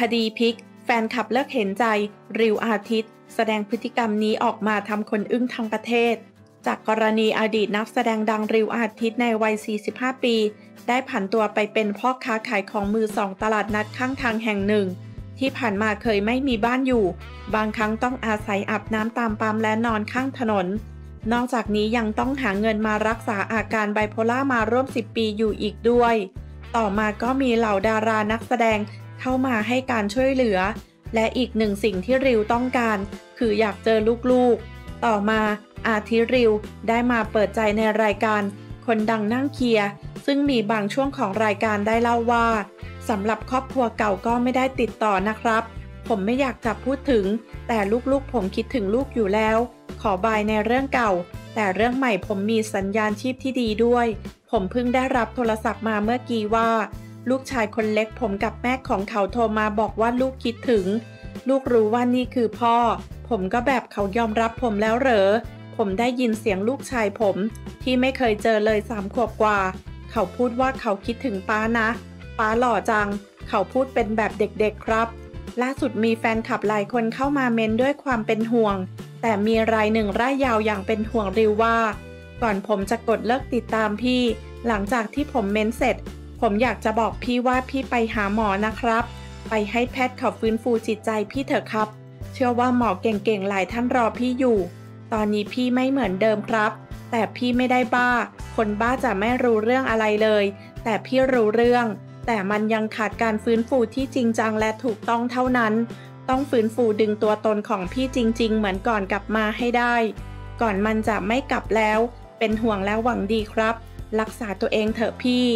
คดีพิก แฟนคลับเลิกเห็นใจ ริวอาทิตย์ แสดงพฤติกรรมนี้ออกมาทำคนอึ้งทั้งประเทศ จากกรณีอดีตนักแสดงดังริวอาทิตย์ในวัย 45 ปี ได้ผันตัวไปเป็นพ่อค้าขายของมือสองตลาดนัดข้างทางแห่งหนึ่ง ที่ผ่านมาเคยไม่มีบ้านอยู่ บางครั้งต้องอาศัยอาบน้ำตามปั๊มและนอนข้างถนน นอกจากนี้ยังต้องหาเงินมารักษาอาการไบโพล่ามาร่วม 10 ปีอยู่อีกด้วย ต่อมาก็มีเหล่าดารานักแสดงเข้ามาให้การช่วยเหลือ และอีกหนึ่งสิ่งที่ริวต้องการ คืออยากเจอลูกๆ ต่อมาอาทิริวได้มาเปิดใจในรายการ คนดังนั่งเคลียร์ซึ่งมีบางช่วงของรายการได้เล่าว่าสำหรับครอบครัวเก่าก็ไม่ได้ติดต่อนะครับ ผมไม่อยากจะพูดถึง แต่ลูกๆผมคิดถึงลูกอยู่แล้ว ขอบายในเรื่องเก่า แต่เรื่องใหม่ผมมีสัญญาณชีพที่ดีด้วย ผมเพิ่งได้รับโทรศัพท์มาเมื่อกี้ว่า ลูกชายคนเล็กผมกับแม่ของเขาโทรมาบอกว่าลูกคิดถึง ลูกรู้ว่านี่คือพ่อ ผมก็แบบเขายอมรับผมแล้วเหรอ ผมได้ยินเสียงลูกชายผม ที่ไม่เคยเจอเลยสามขวบกว่า เขาพูดว่าเขาคิดถึงป้านะ ป้าหล่อจัง เขาพูดเป็นแบบเด็กๆครับล่าสุดมีแฟนคลับหลายคนเข้ามาเม้นด้วยความเป็นห่วง แต่มีรายหนึ่งร่ายยาวอย่างเป็นห่วงริวว่า ก่อนผมจะกดเลิกติดตามพี่ หลังจากที่ผมเม้นเสร็จ ผมอยากจะบอกพี่ว่าพี่ไปหาหมอนะครับ ไปให้แพทย์เขาฟื้นฟูจิตใจพี่เถอะครับ เชื่อว่าหมอเก่งๆหลายท่านรอพี่อยู่ ตอนนี้พี่ไม่เหมือนเดิมครับ แต่พี่ไม่ได้บ้า คนบ้าจะไม่รู้เรื่องอะไรเลย แต่พี่รู้เรื่อง แต่มันยังขาดการฟื้นฟูที่จริงจังและถูกต้องเท่านั้น ต้องฟื้นฟูดึงตัวตนของพี่จริง ๆ เหมือนก่อนกลับมาให้ได้ ก่อนมันจะไม่กลับแล้ว เป็นห่วงและหวังดีครับ รักษาตัวเองเถอะพี่